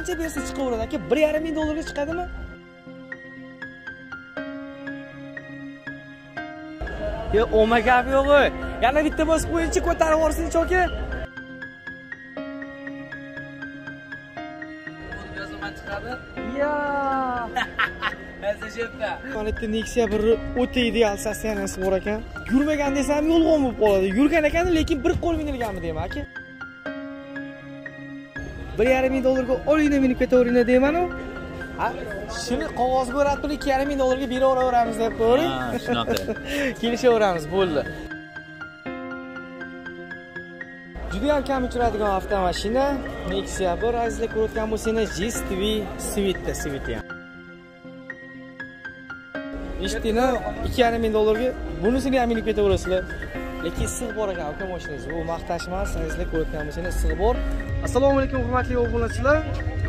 qancha bersa chiqaveradi aka bir yarim ming dollarga chiqadimi yo oma gap yo'q yana bitta bosib qo'yingchi ko'tarib yuborsinchi aka yo mana bitta nexia bir o'ta ideal sostoyaniyasi bor ekan yurmagan desam yolg'on bo'lib qoladi yurgan ekan lekin bir qo'l minilganmi deyman aka bir yarim ming dollarga olinglar minib ketaveringlar deymanu shuni qog'ozga o'rab turib ikki yarim ming dollarga beraveramiz deb Ha, shunaqa. kelishaveramiz bo'ldi. Judayam kam uchraydigan avtomashina nexia bir azizlar ko'rayotgan bo'lsanglar jis tv svitda sviti ham. Eshitdinglar ikki yarim ming dollarga bunisini ham minib ketaverasizlar lekin issiq bor ekan aka mashinangiz bu maqtash emas sizlar ko'rayotgan mashina issiq bor assalomu alaykum hurmatli obunachilar.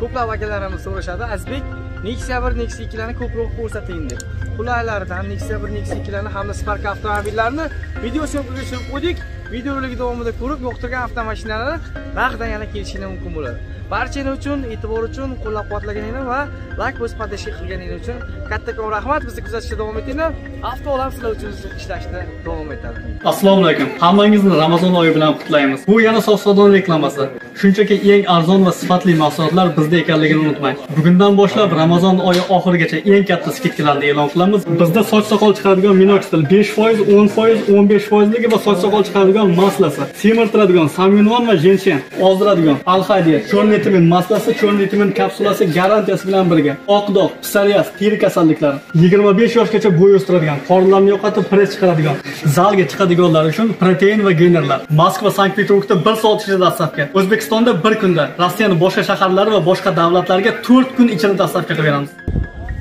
Ko'plab akalarimiz so'rashadi. Azbek nexia bir nexia ikkilarni ko'proq ko'rsating deb. Qulaylaridan nexia bir nexia ikkilarni hamda spark avtomobillarini video syomkaga tushirib qo'ydik. Videorolik davomida ko'rib yoqtirgan avtomashinalar narxdan yana kelishingiz mumkin bo'ladi. Barchalar uchun e'tibor uchun qo'llab quvvatlaganinglar va layk bosib поддержка qilganinglar uchun kattakon rahmat. Bizni kuzatishda davom etinglar. Avtoolam sizlar uchun ishlashda davom etadi. Assalomu alaykum. Hammangizni ramazon oyi bilan qutlaymiz. Bu yana sog' sodon reklamasi. Shunchaki eng arzon va sifatli mahsulotlar bizda ekanligini unutmang. Bugundan boshlab ramazon oyi oxirigacha eng katta skidkalarni e'lon qilamiz. Bizda soch soqol chiqaradigan minoxidil besh foiz o'n foiz o'n besh foizligi va soch soqol chiqaradigan maslasi semirtiradigan samyunon va jenshen ozdiradigan alhadiya черный vitamin maslasi черный vitamin kapsulasi garantiyasi bilan birga oq dog' psoriaz teri kasalliklari yigirma besh yoshgacha bo'y o'stiradigan qorinlarni yo'qotib press chiqaradigan zalga chiqadiganlar uchun protein va geynerlar moskva sankt peterburgda bir soat ichida dastavka o'zbekistonda bir kunda rossiyani boshqa shaharlari va boshqa davlatlarga to'rt kun ichida dastavka qilib beramiz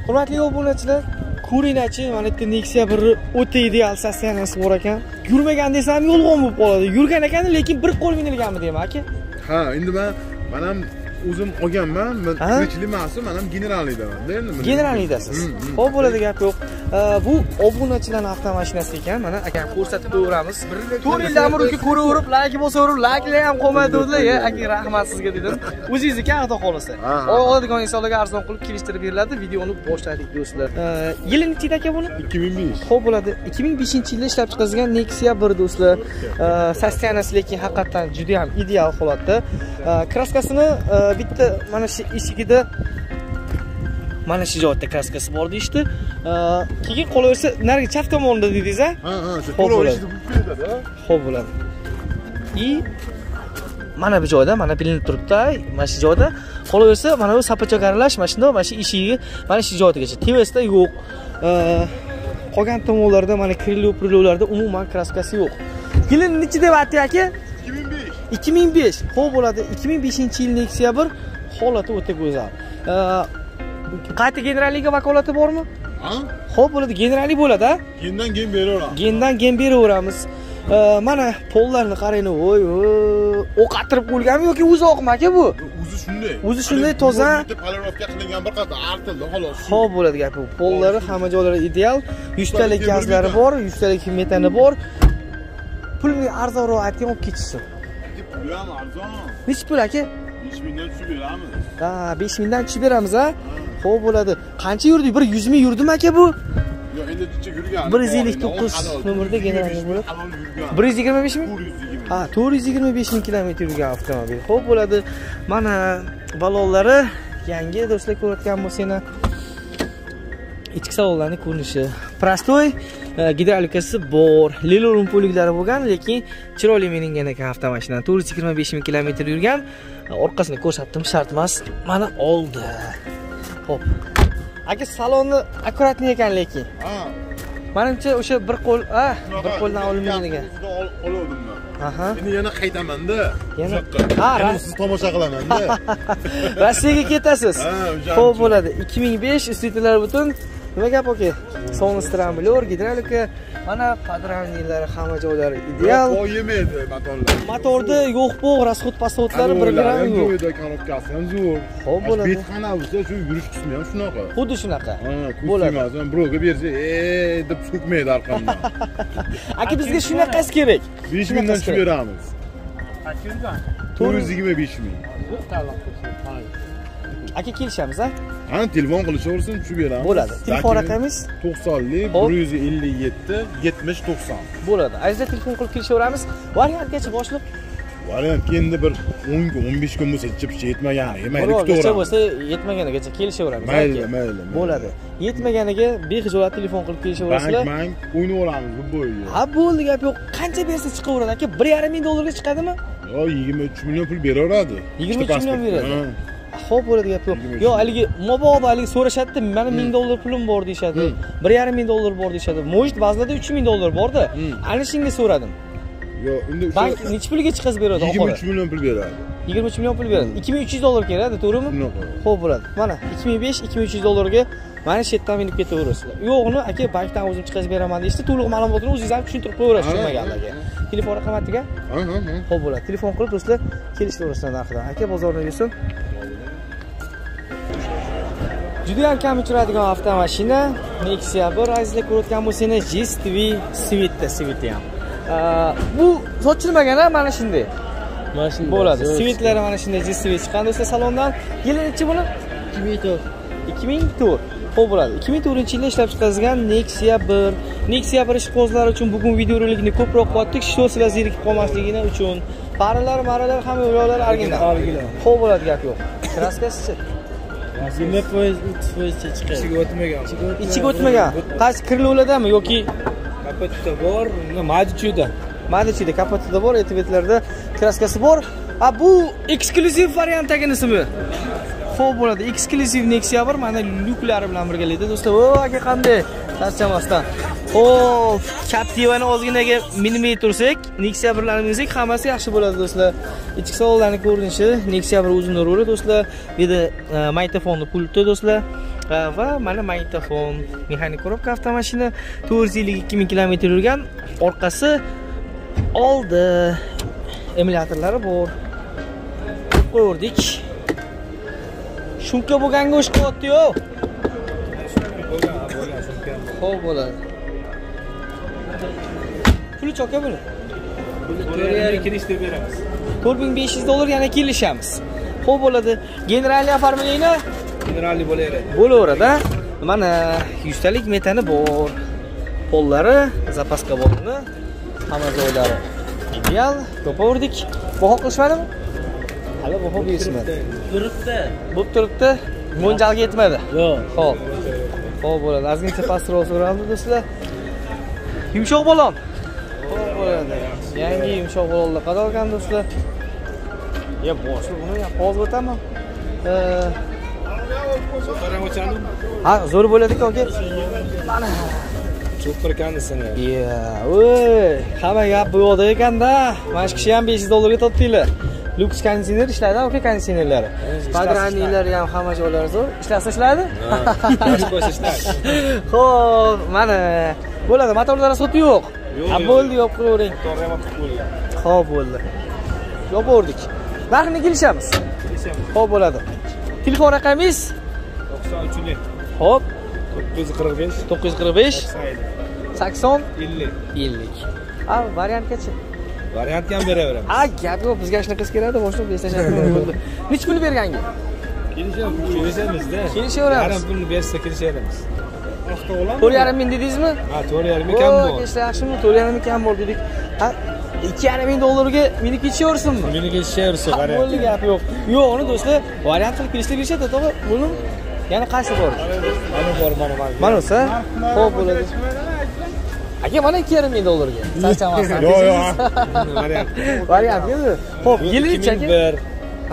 hurmatli obunachilar ko'ringlarchi mana bitta nexia bir o'ta ideal sostoyaniyasi bor ekan. Yurmagan desam yolg'on bo'lib qoladi. Yurgan ekan lekin bir qo'l minilganmi deyman aka? Ha endi man man ham o'zim olganman. Man Ha? tirikchilik emas man ham generalniydamanda endi generalniydasiz Hmm, hmm. ho'p bo'ladi gap yo'q. Bu obunachilarni avtomashinasi ekan. Mana aka ko'rsatib qo'yaveramiz to'rt yildan uka ko'raverib layk bosaverib layklar ham qolmay turdilar "Ya, aka rahmat sizga dedim. O'zingizniki xudo xohlasa oladigan insonlarga arzon qilib kelishtirib beriladi videoni boshladik do'stlar. Yili nechida aka buni? 2005 Xo'p bo'ladi. 2005 yilda ishlab chiqarilgan Nexia 1 do'stlar. Sostiyanasi lekin haqiqatan juda ham ideal holatda. Kraskasini bitta mana shu eshigida mana shu joyda kraskasi bor deyishdi. Keyin qolaversa narigi chap tomonda dedingiz a? ha ha shu to'lov bo'ladi. ketadi. И mana bu joyda mana bilinib turibdi mana shu joyda qolaversa mana bu sapachak aralash mana shunda mana shu eshigi mana shu joygacha tevasida yo'q qolgan tomonlarda mana krilo prilovlarda umuman kraskasi yo'q yili nechi deyapti aka 2005 2005 xo'p bo'ladi 2005 yil nexia 1 holati o'ta go'zal qayta generalliga vakolati bormi? Ha? Xo'p bo'ladi generallik bo'ladi a kendan keyin beraveramiz. Gendan gen beraveramiz. Mana pollarni qarang voy o'qatirib qo'yilganmi yoki o'zi oqmi aka bu? O'zi shunday. O'zi shunday toza. polirovka qilingan bir qator artildi xolos. Ho'p bo'ladi gap bu. Pollari hamma joylari ideal. Yuztalik gazlari bor yuztalik metani bor. Pulni arzonroq ayting olib ketishsin ham arzon. Nechi pul aka 5 mingdan tushib beramiz ha besh mingdan tushib beramiz a ho'p bo'ladi qancha yurdik bir yuz ming yurdimi aka bu? Yo'q endi necha yurgan Bir yuz ellik to'qqiz nomerda generalniy bo'lib. bir yuz yigirma besh ming 420 ha to'rt yuz yigirma besh ming kilometr yurgan avtomobil. Ho'p bo'ladi mana balonlari yangi do'stlar ko'rayotgan bo'lsanglar ichki salonlarni ko'rinishi. Prostoy gidravlikasi bor lilurun po'liklari bo'lgan lekin chiroyli mingan ekan avtomashina to'rt yuz yigirma besh ming kilometr yurgan E, orqasini ko'rsatdim shart emas. Mana oldi. Ho'p aka salonni akkuratniy ekan lekin. Ha. Manimcha o'sha bir qo'l a bir qo'ldan olinmaydigan aha. Endi yana qaytamanda. Yana? Ha, sizni tomosha qilamanda. Rossiyaga ketasiz. Ha, ho'p bo'ladi. 2005 ustlitilar butun nima gap aka sovun stramblyor gidravlika mana podramniylari hamma joylari ideal. Poy yemaydi motorlar motorda yo'q bu расход pasxodlari bir gram yo'q. Korobkasi ham zo'r. Xo'p, bo'ladi. betxana bo'lsa shu yurish qismi ham shunaqa? Xuddi shunaqa. Bo'ladi. birovga bersa ee deb so'kmaydi orqamdan aka bizga shunaqasi kerak. Besh mingdan tushib beramiz. To'rt yuz yigirma besh ming. Aka kelishamiz a Ana telefon qilishaversin, tushib beramiz. bo'ladi telefon raqamingiz 90 Hop. 157 70 90. bo'ladi azizlar telefon qilib kelishaveramiz variantgacha boshliq Variant endi bir 10 kun, 15 kun bo'lsa chipchi yetmaganiga mayli birorgacha kutaveramiz. bo'lsa yetmaganigacha kelishaveramiz Mayli, mayli. bo'ladi yetmaganiga bexijolat telefon qilib Bank, kelishaverasizlar bank o'ynaveramiz bu bo'yiga. ha bo'ldi gap yo'q qancha bersa chiqaveradi aka bir yarim ming dollarga chiqadimi Yo 23 million pul beraveradi. 23 Ikkita million beradi. Ho'p bo'ladi gap yo'q 23 yo'q haligi mabodo haligi so'rashadida mana ming dollar pulim bor deyishadi Hmm. bir yarim ming dollar bor deyishadi. Может ba'zilarda uch ming dollar borda. Hmm. ana shunga so'radim. Yo, endi bank nechi pulga chiqazib beradi oxiri? 23 million pul beradi. yigirma uch million pul beradi. Ikki ming uch yuz dollar keladi to'g'rimi? Ho'p bo'ladi. Mana ikki ming besh ikki ming uch yuz dollarga mana shu yerdan minib ketaverasizlar yo'g'ini aka bankdan o'zim chiqazib beraman deyishdi. To'liq ma'lumotini o'zingiz ham tushuntirib qo'yaverasiz Ha. tushunmaganlarga telefon ha, ha. ho'p bo'ladi. Telefon qilib do'stlar kelishaverasizlar narxidan. Aka bozorni yursin judayam kam uchraydigan avtomashina nexia bir azizlar ko'rayotgan bo'lsangiz gstv svitda sviti ham. Bu sochilmagan a mana shunday. Mana shunday. Bo'ladi. Svitlari mana shunday gstv chiqqan do'stlar salondan yili nechi buni ikki ming to'rt. Ikki ming to'rt. Ho'p bo'ladi. Ikki ming to'rtinchi yilda ishlab chiqarilgan nexia bir. Nexia bir ishqibozlar uchun bugun videorolikni ko'proq qilyaptik shu sizlar zerikib qolmasligini uchun. Parilar marilar hamma yo'lovlar original original ho'p bo'ladi gap yo'q. Kraskasichi yigirma foiz o'ttiz foizcha chiqadi ichiga o'tmagan. Ichiga o'tmagan. Qaysi kirlovlardami yoki? Kapotda bor madichuda madichida kapotida bor eти betlarda kraskasi bor. A bu eksklyuziv variantdaginisi bu? Ho'p bo'ladi. Eksklyuziv nexia bir mana lyuklari bilan birgalikda do'stlar o aka qanday? Charchamasdan Xo'p, captivani ozginaga minmay tursak nexia birlarni minsak hammasi yaxshi bo'ladi do'stlar. Ichki salonlarni ko'rinishi nexia bir uzun ruli do'stlar bu yerda magnitofonni pulti do'stlar. E, va mana magnitofon mexanik korobka avtomashina to'rt yuz ellik ikki ming kilometr yurgan orqasi oldi. Emulyatorlari bor. Qo'ydik Shunka bo'lganga o'shqa otdi-yo. Xo'p bo'ladi. Pulu çok öbürü. Koreyaga kirishni beramiz. 4500 dollar yana kelishamiz. Xo'p bo'ladi. Generalni farmoningni? Generalni bo'laveradi. Bo'laveradi-da. Mana 100 e, talik metani bor. Pollari, zapaska bo'lini, hamma joylari. Ideal, topaverdik. Baho qilishmadimi? Hali baho berishmadi. Turibdi. Bo'lib turibdi. Mo'ljalga yetmadi. Yo'q. Xo'p. Xo'p bo'ladi. Ozgincha pastroq so'raldi do'stlar. Yumshoq balon. Xo'p bo'ladi. Yangi yumshoq balonlar qadalgan do'stlar. Ya boshli buni ham hozir o'taman. Ha, zo'r bo'ladi-ku aka. Mana. super konditsioner Ya, voy, hamma gap bu yoqda ekanda. Mana shu kishi ham 500 dollarga topdinglar. Lux konditsioner ishlaydi, aka konditsionerlari. Padranilari ham hamma joylari zo'r. Ishlasa ishlaydi? Xo'p, mana bo'ladi. Motorlar soti yo'q. Bo'ldi, yopib qo'yavering. Xo'p, bo'ldi. Yopaverdik. Narxini kelishamiz. Xo'p, bo'ladi. Telefon raqamingiz? to'qson uchlik Xo'p, to'qqiz yuz qirq besh 945 80 ellik 50. Ha, variantgacha. variantga ham beraveramiz Ha, gap yo'q, bizga shunaqasi keladi, boshqa PlayStation bo'ldi. Nechi pul berganga? kelishamizda Kelishaveramiz. yarim pulni bersa kelishaveramiz 4,5 ming dedingizmi? ha to'rt yarim kam O, bor kechlar yaxshimi? 4,5 ming kam bor dedik. Ha, 2,5 ming dollarga minib ketishaversinmi? meni kelishaversa Ha, variant Bo'ldi gap yo'q. Yo'q, uni do'stlar variant qilib kelishlar kelishadi, to'g'ri? Buni yana qaysi bor? mana bor mana mana Mana o'sa. Xo'p bo'ladi. Aka mana 2,5 ming dollarga. Charchamasdan. Yo'q, yo'q. variant Variant yo'q. Xo'p, yili necha aka? 2001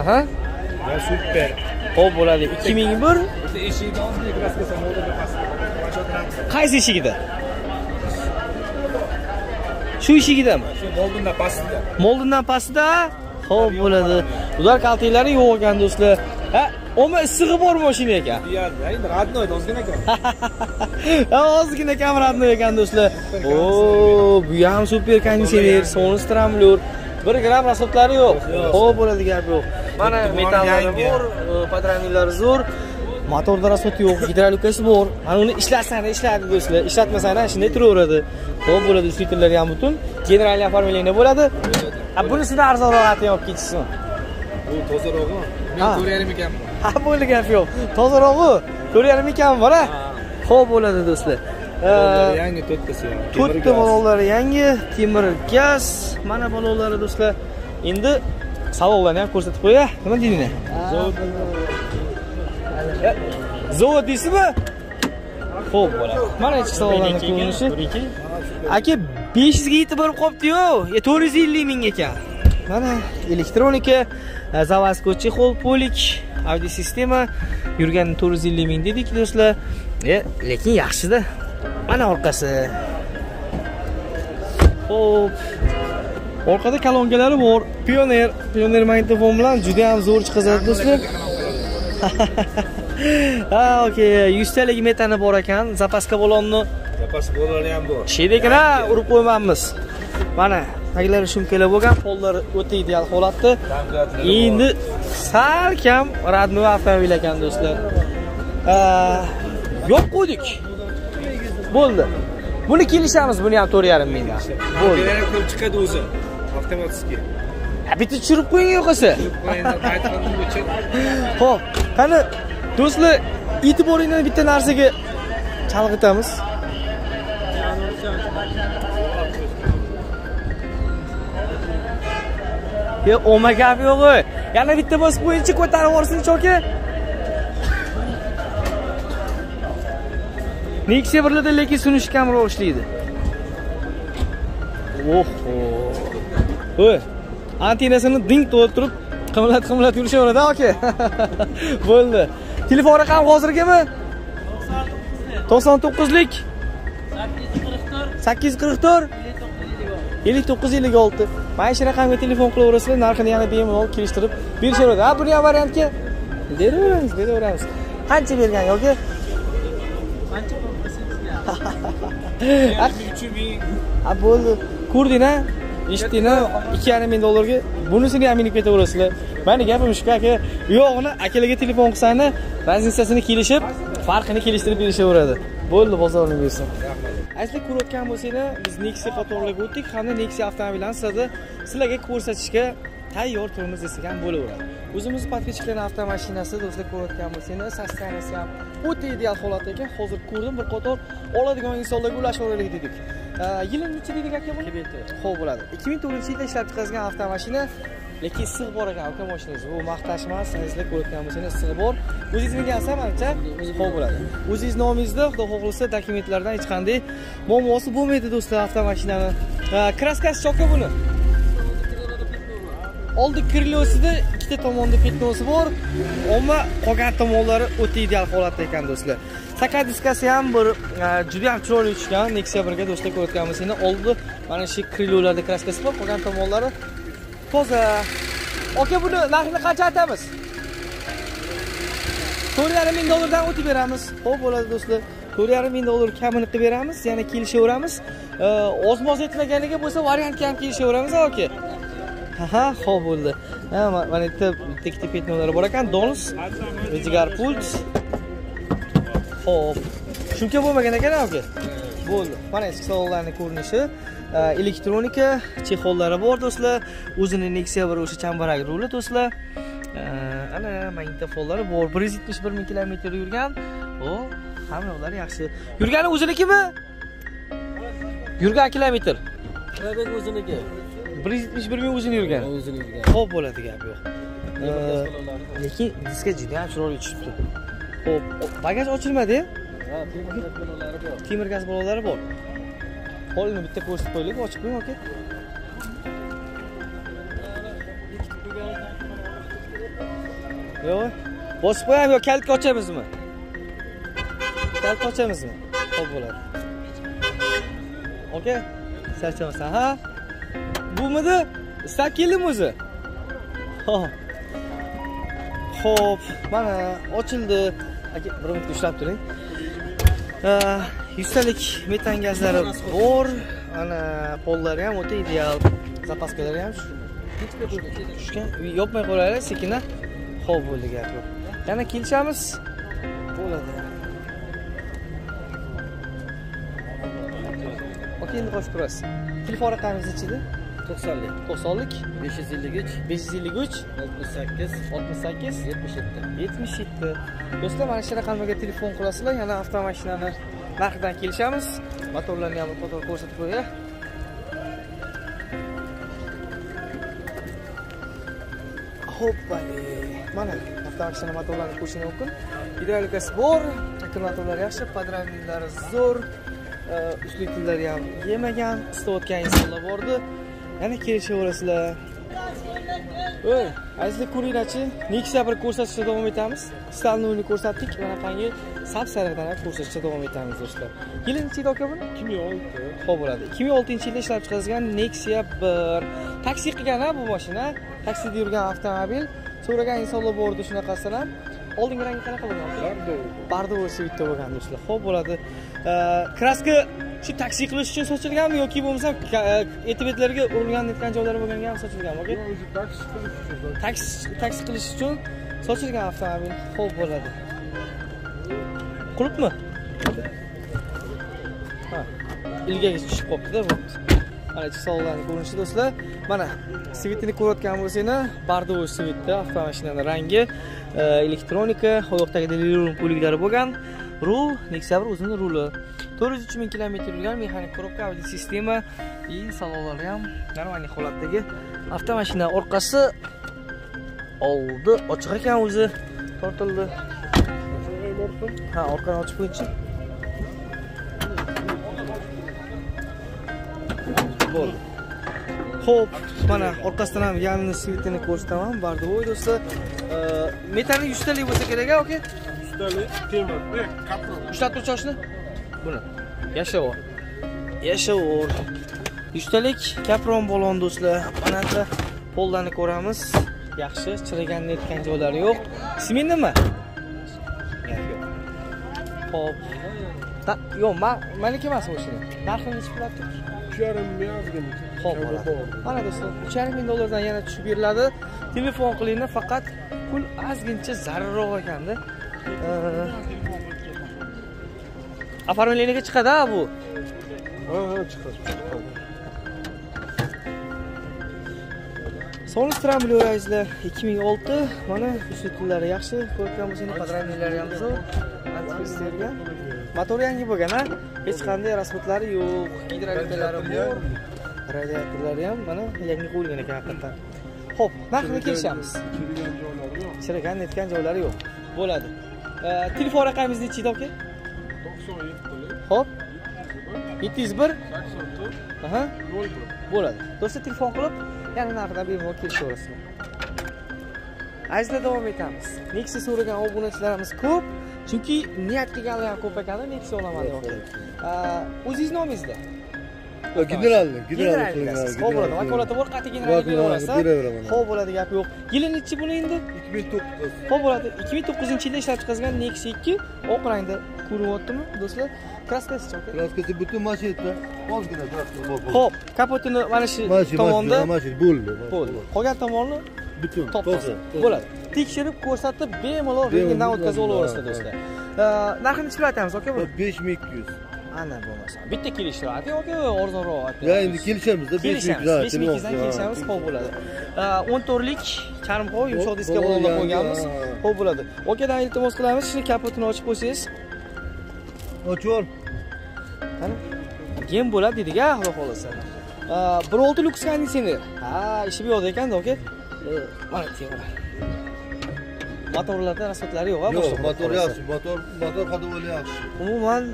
Aha. va super Xo'p bo'ladi. 2001 bitta eshikda qaysi eshigida? Shu eshigidami? shu moldinda pastida Moldindan pastda Xo'p bo'ladi. Ular kaltaklari yo'q ekan do'stlar. Ha, Oma issig'i bor mashina ekan. Родной ozgina ekan. Ozgina kamratni ekan do'stlar. O, bu ham super konditsioner, sonus tramblyor. 1 gram rasxodlari yo'q. Xo'p bo'ladi gap yo'q. Mana metallari bor, patronlari zo'r. Motorda rasxod yo'q, gidrolikasi bor. Mana uni ishlatsan ishlaydi do'stlar. Ishlatmasan shunday turaveradi. Xo'p bo'ladi, ustunlari ham butun. Generalniy оформление bo'ladi. A bunisida arzonroq olib ketishsin. Bu tozarog'i. men to'rt yarim ekanman ha bo'ldi gap yo'q tozarog'u to'rt yarim ekan bor a ho'p bo'ladi do'stlar yangi to'rttasi to'rtta baloqlari yangi temir gaz mana baloqlari do'stlar endi salonlarni ham ko'rsatib qo'ya nima deydinglar zavod deysizmi ho'p bo'ladi mana ichki salonlarni ko'rinishi. Aka besh yuzga yetib borib qolibdiyu e, to'rt yuz ellik ming ekan. Mana elektronika e, заводской chexol polik audio sistema yurgani to'rt yuz ellik ming dedik do'stlar. E lekin yaxshida. Mana orqasi. Ho'p orqada kolonkalari bor. Pioner pioner magnitofon bilan juda ham zo'r chiqazadi do'stlar ha okey. Yuztalik metani bor ekan. Zapaska balonni zapas bo'llari ham bor shedekina urib qo'ymanmiz. Mana taglari shumkalar bo'lgan pollari o'ta ideal holatda. Endi sal kam radnoy avtomobil ekan do'stlar. Yo'q qo'ydik. Bo'ldi. Buni kelishamiz buni ham to'rt yarim mingdan. Bo'ldi. Ko'p chiqadi o'zi. Avtomatski Ha, bitta tushirib qo'ying qaytganim uchun ho'p qani do'stlar e'tiboringni bitta narsaga chalg'itamiz yo oma gap yo'q yana bitta bosib qo'yingchi ko'tarib yuborsinchi aka nexia birlarda lekin sunishi kamroq ishlaydi. Oho. Voy antennasini ding to'ldirib qimlat qimlat yurishaveradi aka bo'ldi. Telefon raqami hozirgimi? To'qson to'qqizlik. Sakkiz yuz qirq to'rt. Ellik to'qqiz ellik olti. Mana shu raqamga telefon qilaverasizlar narxini yana bemalol kelishtirib berishaveradi. Ha buni ham variantga beraveramiz beraveramiz. Qancha bergan yoki? Uch ming ha bo'ldi. Ko'rding a eshitding ikki yarim ming dollarga bunisini ham minib ketaverasizlar mani gapim shuki aka u yog'ini akalarga telefon qilsani razницасini kelishib farqini kelishtirib berishaveradi. Bo'ldi bozoring bersin. Aslida ko'rayotgan bo'lsanglar biz nexia qatoriga o'tdik hamda nexia avtomobillarni sizlarda sizlarga ko'rsatishga tayyor turibmiz desak ham bo'laveradi. O'zimiz podkachkalarni avtomashinasi do'stlar ko'rayotgan bo'lsanglar sostaniyasi ham o'ta ideal holatda ekan. Hozir ko'rdim bir qator oladigan insonlarga ulashib yuboraylik dedik. Yili nechi deydi aka buni ho'p bo'ladi ikki ming to'rtinchi yilda ishlab chiqarilgan avtomashina lekin issiq bor ekan aka mashinangiz bu maqtash emas sizlar ko'rayotgan bo'lsangiz issiq bor o'zingiz mingansiz manimcha ho'p bo'ladi o'zingiz nomingizda xudo xohlasa dokumentlardan hech qanday muammosi bo'lmaydi do'stlar avtomashinani kraskasi choka buni oldi krilosida ikkita tomonda petnosi bor ammo qolgan tomonlari o'ta ideal holatda ekan do'stlar taka diskasi ham bir e, juda ham chiroyli tushgan nexia birga do'stlar ko'rayotganmiz. Endi oldi mana shu krylyolarda kraskasi bor qolgan tomonlari toza. Aka buni narxini qancha aytamiz to'rt yarim ming dollardan o'tib beramiz. Ho'p bo'ladi do'stlar. To'rt yarim ming dollar kamini qilib beramiz yana kelishaveramiz. E, oz moz yetmaganiga bo'lsa variantga ham kelishaveramiz aka ha ho'p bo'ldi. Mana bitta bitta ikkita petnolari bor ekan. Dons jigar pult. Ho'p shumka bo'lmagan ekan aka. Bo'ldi mana eski salonlarni ko'rinishi. Elektronika chexollari bor do'stlar. O'zini nexia bir o'sha chambarak ruli do'stlar. Ana magnitofonlari bor. Bir yuz yetmish bir ming kilometr yurgan. O hamma ular yaxshi. Yurgani o'zinikimi yurgan kilometr. Probek o'ziniki. bir yuz yetmish bir ming o'zini yurgan. O'zini yurgan. ho'p bo'ladi gap yo'q. Lekin diska juda ham chiroyli tushibdi ho'p bagaj ochilmadi? Ha, temir baloqlari bor. temir gaz bor. Qo'lini bitta ko'rsatib qo'yaylik ochib qo'ying aka yo'q. Bosib qo'yam yo kalitga ochamizmi? Kalitni ochamizmi? Ho'p bo'ladi. Aka charchamasdan ha bumidi istab keldimi o'zi. Ho'p. Mana ochildi. Aka, bir minut ushlab turing. Yuztalik metan gazlari bor. Ana pollari ham o'ta ideal. Zapaskalari ham tushgan. Yopmay qo'yaylik sekina. Xo'p, bo'ldi gap yo'q. Yana kelishamiz. Bo'ladi. Aka, endi qo'shib turasiz. Telefon raqamingiz ichida? to'qsonlik 90lik besh yuz ellik uch 553 oltmish sakkiz 68 yetmish yetti 77 do'stlar mana shu raqamga telefon qilasizlar yana avtomashinani narxidan kelishamiz. Motorlarni ham qator ko'rsatib qo'yay hoppali mana avtomashina motorlarini ko'rishingiz mumkin. Gidravlikasi bor akkumulyatorlari yaxshi podravniklari zo'r e, ham yemagan istayotgan insonlar bordi. Yana kelishaverasizlar. Oy, azizli ko'ringlarchi, Nexia bir ko'rsatishda davom etamiz. Stalnoyni ko'rsatdik, bunaqangi sap-sariqdan ham ko'rsatishda davom etamiz do'stlar. Yili necha edi aka buni? 2006. Xo'p bo'ladi. 2006-yilda ishlab chiqarilgan Nexia 1. Taksi qilgan ha bu mashina. Taksida yurgan avtomobil. So'ragan insonlar bor edi shunaqasidan ham. Oldingi rangi qanaqa bo'lgan? Bardovo svitda bo'lgan do'stlar. Xo'p bo'ladi. Kraska shu taksi qilish uchun sochilganmi yoki bo'lmasa etiketlarga urilgan netgan joylari bo'lganga ham sochilganmi? aka? o'zi taksi qilish uchun taksi taksi qilish uchun sochilgan avtomobil. Xo'p bo'ladi. Qulupmi? Ha ilgaga tushib qolibdida bu. Mana ichki salonlarni ko'rinishi do'stlar. Mana svitini ko'rayotgan bo'lsanglar bardovoy svitda avtomashinani rangi e, elektronika oyoqdagi delirum puliklari bo'lgan. Rul nexia bir o'zini ruli to'rt yuz uch ming kilometr yurgan mexanik коробка audio sistema и salonlari ham нормальный holatdagi avtomashina orqasi oldi ochiq ekan o'zi tortildi. Ha orqani ochib qo'yingchi bo'ldi ho'p mana orqasidan ham yangi svitini ko'rsataman. Bardovoy do'stlar metani yuztalik bo'lsa kerak a aka ustalik temir ushlatuvchi oshni buni. Yashavor yashavor yuztalik kapron bo'lon do'stlar. Manaqa pollarni ko'ramiz. Yaxshi chirigan netgan joylari yo'q. Gap yo'q. Ho'p Ta- yo'q ma- maniki emas mashina narxini necha qilyapti uch yarim ming ozgina Xo'p bo'ladi. Mana do'stlar, 3,5 ming dollardan yana tushib beriladi. Telefon qilinglar, faqat pul ozgincha zararroq ekanda. Оформлениеga chiqadi ha bu. ha ha chiqadi Solistran bilaverasizlar, 2006 mana ustunlari yaxshi, ko'rgan bo'lsangiz podramniklari ham zo'r. Antiviruslarga. Motor yangi bo'lgan ha, hech qanday расходlari yo'q, gidrolikalari bor. Radiatorlari ham mana yangi qo'yilgan ekan haqiqatan. Xo'p, narxini kelishamiz. chirigan netgan joylari yo'q bo'ladi telefon raqamingiz nechi edi aka to'qson yettilik ho'p yetti yuz bir. Sakson to'rt aha. Nol bir bo'ladi. Do'stlar telefon qilib yana narxida bemalol kelishaverasizlar azizlar davom etamiz. Nexia so'ragan obunachilarimiz ko'p. Chunki niyat qilganlar ham ko'p ekanda nexia olaman deyapti Ee, o'zingiz nomingizda? Generalni general. Xo'p bo'ladi. Vakolati bor qat'iy general beraverasiz beraveraman ho'p bo'ladi gap yo'q. Yili nechi buni endi? Ikki ming to'qqiz. Xo'p bo'ladi. 2009 yilda ishlab chiqarilgan Nexia 2 oq rangda ko'rinyaptimi, do'stlar? Kraskasi aka. kraskasi butun mashinada ozgina kraska bor Xo'p, kapotini mana shu mashina tomonda mashina bo'ldi bo'ldi. Qolgan tomonni butun top toza bo'ladi. Tekshirib ko'rsatib bemalol rentgendan o'tkazib olaverasizlar do'stlar. Narxini nechi pul aytamiz aka bu? besh ming ikki yuz Ana bo'lmasa. Bitta kelishtiradi yoki arzonroq aytadi. ya endi kelishamizda besh ming kelishamiz. 5000 dan kelishamiz, xo'p bo'ladi. Ee, 14lik charmxo yumshoq diska balonlar qo'yganmiz. ha. Xo'p bo'ladi. Okadan iltimos qilamiz, shuni kapotini ochib qo'ysangiz. Ochib yubor Qani? Gem bo'ladi dedik a, xudo xolasa. Bir olti lux konditsioner. Ha, ishi bu yoqda ekanda, aka. Mana mana. Motorlarda rasxodlari yo'q, a, yo'q motor yaxshi motor motor hadovali yaxshi Umuman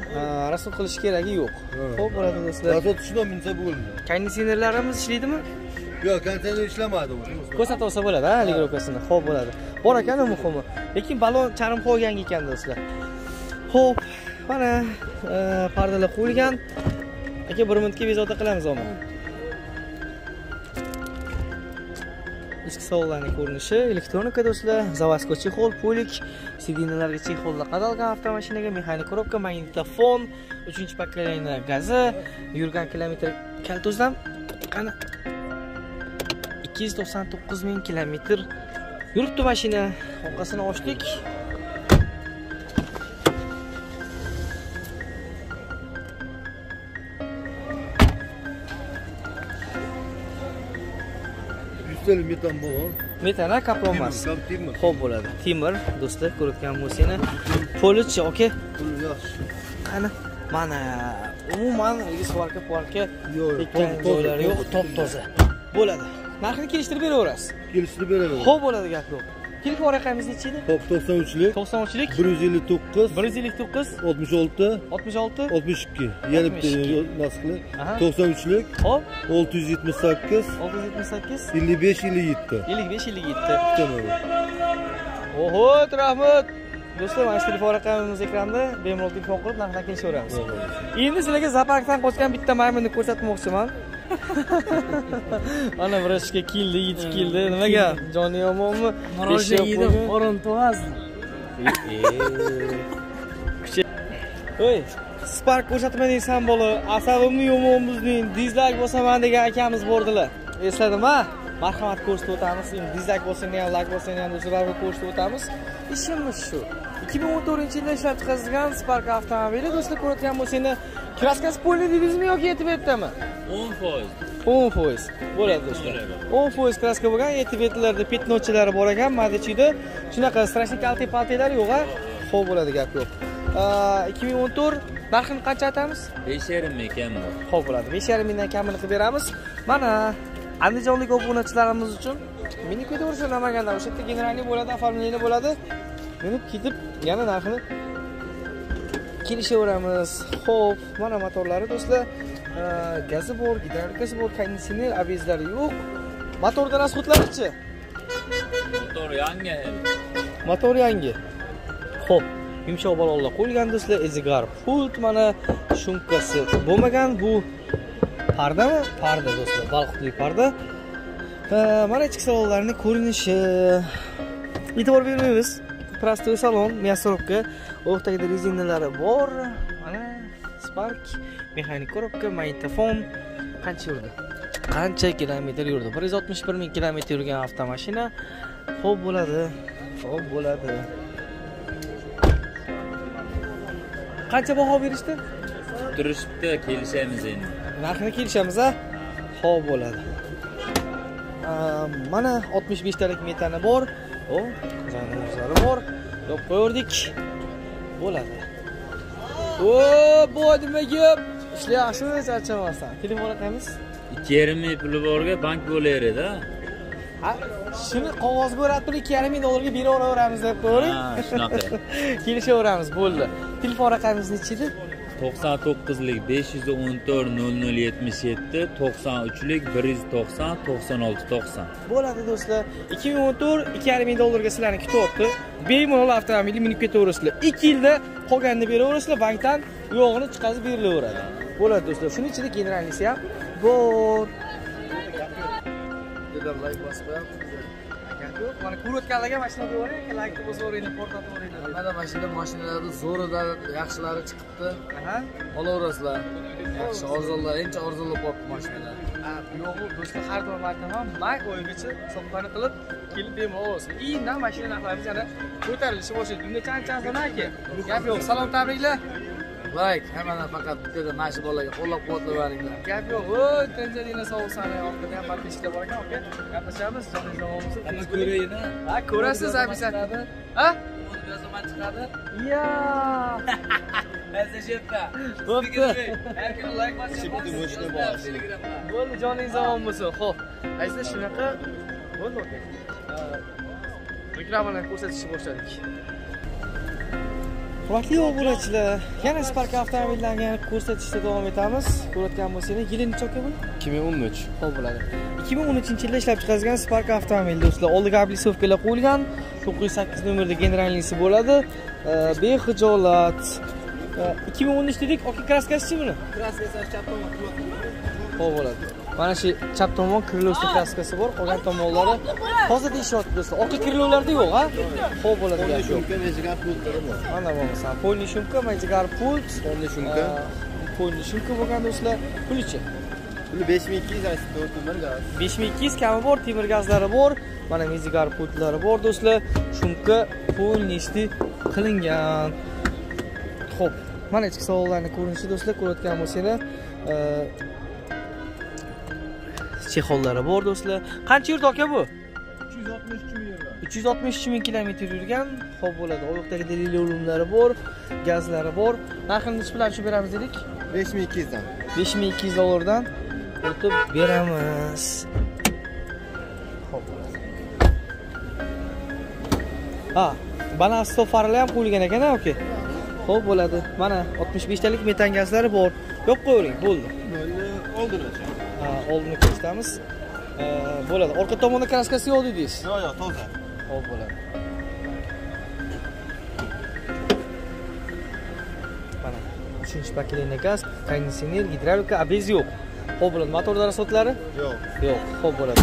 rasxod qilish keragi yo'q. Xo'p, bo'ladi do'stlar. rasot tushunib minsa bo'ldi Konditsionerlarimiz ishlaydimi? yo'q konteyner ishlamadi u Ko'rsatib olsa bo'ladi, ha, ligrovkasini. Xo'p, bo'ladi. Bor ekan muhimi. Lekin balon charim qo'ygan ekan do'stlar. Xo'p, mana e, pardalar qo'yilgan. Aka, bir minutga bezovta qilamiz omma. ichki salonlarning ko'rinishi elektronika do'stlar заводской chexol polik sidinalarga chexollar qadalgan avtomashinaga mexanik коробка magnitofon uchinchi поколение gazi yurgan kilometr kaltuzdan qani ikki yuz to'qson to'qqiz ming kilometr yuribdi mashina orqasini ochdik Üstelik metan bu. metana kaplon emas Kam timir. ho'p bo'ladi. Temir do'stlar ko'rayotgan bo'lsanglar polichi yaxshi. qani? Mana umuman svarka parka top- joylari yo'q. top toza. Bo'ladi. Narxini kelishtirib beraverasiz. Kelishtirib beraver. ho'p bo'ladi gap yo'q telefon raqamingiz nechi edi Hop 93lik, to'qsoninchilik 159, bir yuz ellik to'qqiz. 66, oltmish olti 62. Yana bitta 62. nasli. Aha. 93lik, hop 678, olti yuz yetmish sakkiz. 55, 57. ellik besh ellik yetti. Tamam. oho rahmat do'stlar mana shu telefon raqamimiz ekranda. Bemalol telefon qilib narxdan kelishaveramiz. Endi sizlarga zooparkdan qochgan bitta maymunni ko'rsatmoqchiman mana vrachga keldi yetib keldi. nimaga? joni yomonmi? Eshak yedim, qorin to'g'azdi. Oy, Spark ko'rsatma deysan bola, asabimni yomonmizning, dizlayk bosaman degan akamiz bordilar. Esladim ha? Marhamat ko'rsatib o'tamiz. Endi dizlayk bo'lsanglar ham, layk bo'lsanglar ham do'stlarga ko'rsatib o'tamiz. Ishimiz shu. 2014-yilda ishlab chiqarilgan Spark avtomobili do'stlar ko'rayotgan bo'lsanglar, kraskasi polni deydingizmi yoki yetib yetdimi? 10 foiz. bo'ladi do'stlar. 10 foiz kraska bo'lgan etiventlarda petnochalari bor ekan madichida shunaqa strashnik alti paltelar yo'q a ho'p bo'ladi gap yo'q. А, 2014 narxini qancha aytamiz besh yarim ekan bu. Ho'p bo'ladi. 5,5 mingdan kamini qilib beramiz. Mana andijonlik obunachilarimiz uchun mini ko'taversa namaganda o'sha yerda generalniy bo'ladi оформление bo'ladi. Minib ketib yana narxini kelishaveramiz. Ho'p mana motorlari do'stlar. Gazi bor gidravlikasi bor konditsioner obezlari yo'q. Motorda расходlarichi motor yangi. Motor yangi. Ho'p yumshoq balonlar qo'yilgan do'stlar. Ezigar pult mana shumkasi bo'lmagan. Bu pardami parda do'stlar balqutli parda. Mana ichki salonlarni ko'rinishi. E'tibor bermaymiz. Простой salon мясорубка oyoqdagida rezinalari bor. Mana spark mexanik korobka magnitofon qancha yurdi? Qancha kilometr yurdi? Bir yuz oltmish bir ming kilometr yurgan avtomashina. Ho'p bo'ladi. Ho'p bo'ladi. Qancha baho berishdi? Turishibdi kelishamiz endi narxini kelishamiz a ho'p bo'ladi. Mana 65 talik metani bor. O zanglari bor. Yopib qo'yaverdik bo'ladi. O bu nima gap ishlayapsizmi charchamasdan telefon raqamingiz ikki yarim ming puli borga bank bo'laveradi shuni qog'ozga o'rab turib ikki yarim ming dollarga beraveramiz deb qo'yavering Ha, shunaqa. kelishaveramiz bo'ldi. Telefon raqamingiz nechi edi to'qson to'qqizlik besh yuz o'n to'rt nol nol yetmish yetti to'qson uchlik bir yuz to'qson to'qson olti to'qson. Bo'ladi do'stlar. 2014 ikki yarim ming dollarga sizlarni kutyapti bemalol avtomobilni minib ketaverasizlar. Ikki yilda qolganini beraverasizlar bankdan yo'g'ini chiqazib berilaveradi. Bo'ladi do'stlar. Shuni ichida generalnisi ham bor mana ko'rayotganlarga mana shunaqa bo'ling laykni bosaveringlar portlatib Mana mashina mashinalarni zo'ridan yaxshilari chiqibdi. Olaverasizlar. Yaxshi arzonlar, ancha arzonlab qolibdi mashinalar. Yo'g'i do'stlar har doim aytaman may oyigacha sovg'ani qilib kelib bemalol olasiz indan mashina narxlarimiz yana ko'tarilishi boshlaydi. Bunga chan chan aka gap yo'q. Salom tabriklar Layk hammadan faqat bittada mana shu bolaga qo'llab-quvvatlaveringlar. gap yo'q o tenjalina sovuq sani orqada ham подписчиklar bor ekan aka gaplashamiz joningiz omon bo'lsin Hamma ko'raydi. ha ko'rasiz обязательно ha Yozaman chiqadi. iya Messengerda. bo'pti Har kuni layk bosib bo'ldi joningiz omon bo'lsin ho'p azizlar shunaqa bo'ldi aka reklamalarni ko'rsatishni boshladik hurmatli obunachilar yana spark avtomobillarini ko'rsatishda davom etamiz. Ko'rayotgan bo'lsangiz yili nechi aka bu 2013. ho'p bo'ladi. 2013 yilda ishlab chiqarilgan spark avtomobili do'stlar oldiga oblisovkalar qo'yilgan. 908 nomerda generalniysi bo'ladi. Э, behijolat. Э, 2013 dedik aka kraskasichi buni? Kraskasi chap tomon ho'p bo'ladi mana shu chap tomon krilovskiy kraskasi bor qolgan tomonlari hozir deyishyapti do'stlar orqa krilovlarda yo'q a ho'p bo'ladi Shumka mana bo'lmasa polniy shumka majigar pult Polniy shumka. polniy shumka bo'lgan do'stlar pulichi Puli 5284 umr gaz. 5200 kami bor temir gazlari bor. Mana mezigar pultlari bor do'stlar. Shumka полностью qilingan? Ho'p mana ichki salonlarni ko'rinishi do'stlar ko'rayotgan bo'lsanglar chexollari bor do'stlar. Qancha yurdi aka bu? 363 ming. Yevro. 363 ming kilometr yurgan. Ho'p bo'ladi oyoqdagi deliliumlari bor gazlari bor. Narxini nechi bilan tushib beramiz dedik? 5200 dan. 5200 dollardan o'tib beramiz. Xo'p. ha banan stofarlar ham qo'yilgan ekan aka? Ho'p bo'ladi. Mana 65 talik metan gazlari bor. Yo'q qo'yavering bo'ldi. Oldini o'sha. ha oldini ko'rsatamiz bo'ladi orqa tomonda kraskasi yo'q dedingiz Yo'q, yo'q, toza. Hop bo'ladi. Mana 3 pokoleniya gaz, konditsioner, gidravlika, abez yo'q. Hop bo'ladi. Motor rasxodlari Yo'q. yo'q. Hop bo'ladi.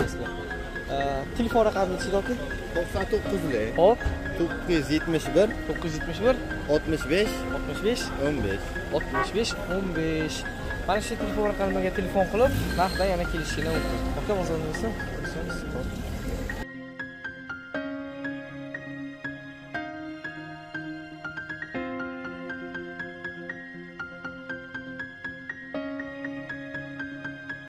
Ee, telefon raqami nechi yoki? 99 lik. Hop 971 971 65 65 15. 65 15 mana shu telefon raqamiga telefon qilib narxdan yana kelishinglar mumkin. Aka, masalan,